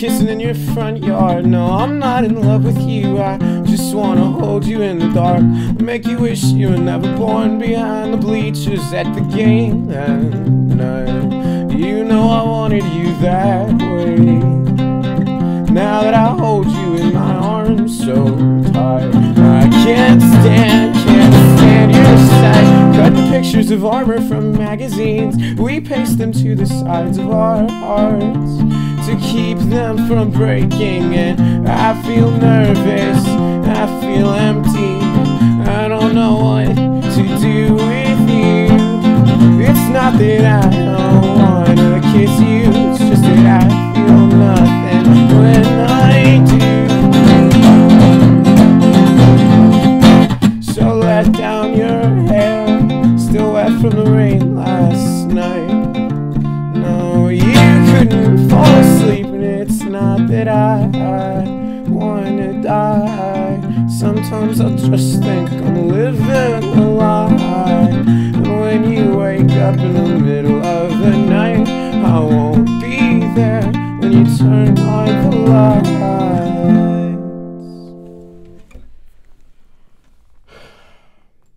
kissing in your front yard. No, I'm not in love with you. I just wanna hold you in the dark, make you wish you were never born behind the bleachers at the game. And I, you know I wanted you that way. Now that I hold you in my arms so tight, I can't stand, can't stand your sight. Cut pictures of armor from magazines, we paste them to the sides of our hearts to keep them from breaking. And I feel nervous, I feel empty. I don't know what to do with you. It's not that I you couldn't fall asleep, and it's not that I, I wanna die. Sometimes I'll just think I'm living a lie. And when you wake up in the middle of the night, I won't be there when you turn on the light.